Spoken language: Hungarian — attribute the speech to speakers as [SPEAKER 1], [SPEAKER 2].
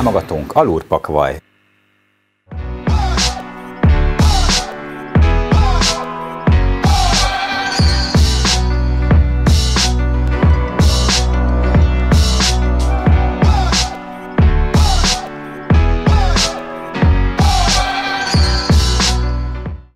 [SPEAKER 1] Támogatónk Alurpakvaj.